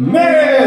Man.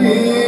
You.